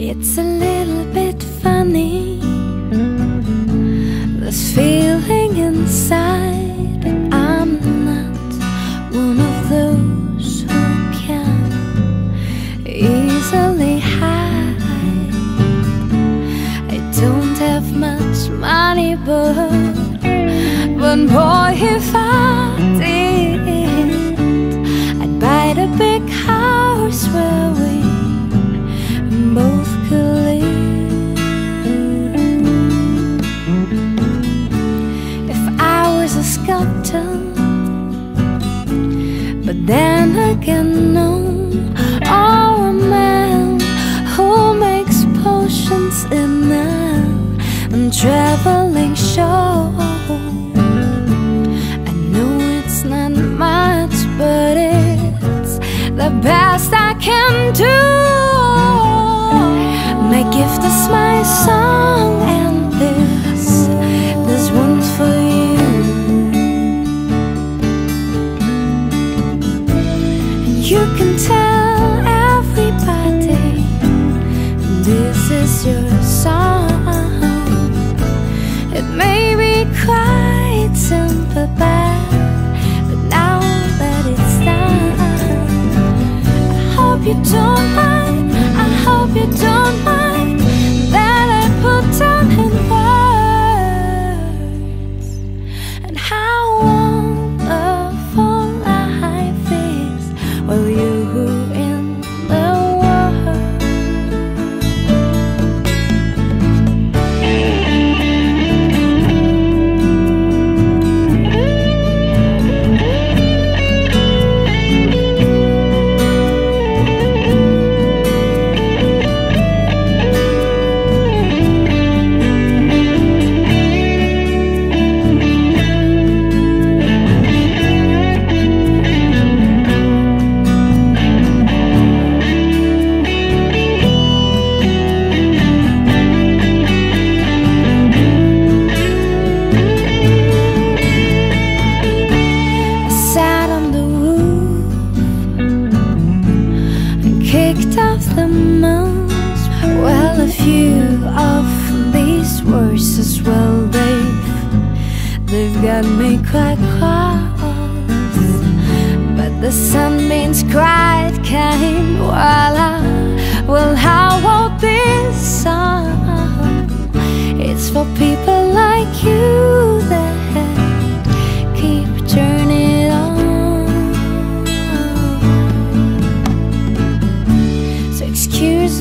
It's a little bit funny This feeling inside But I'm not one of those who can easily hide. I don't have much money but But boy if I then again, no, a man who makes potions in a traveling show. You can tell everybody this is your song. It may be quite simple, but, but now that it's done, I hope you don't mind. A few of these verses, well, they've they've got me quite cross. But the sunbeams cried kind while I, well, how wrote this song? It's for people like you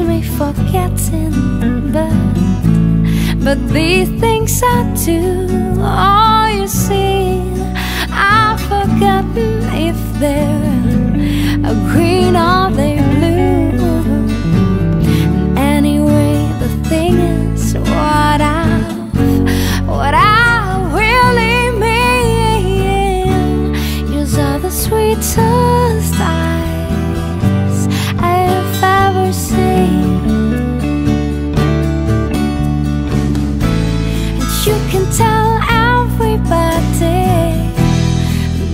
me for getting but but these things I do. Oh, you see, I've forgotten if they're a green or they're blue. Anyway, the thing is, what I what I really mean. You're the sweetest eyes can tell everybody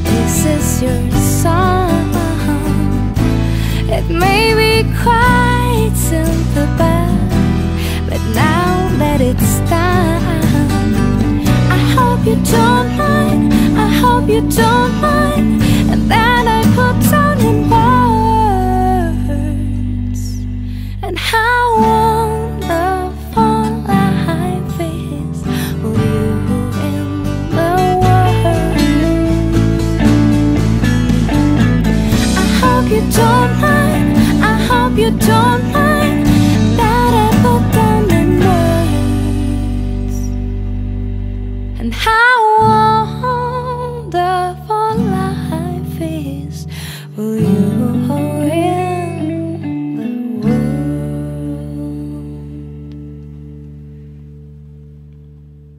this is your song. It may be quite simple, but, but now that it's done, I hope you don't mind. I hope you don't mind. And then I put down in words and how don't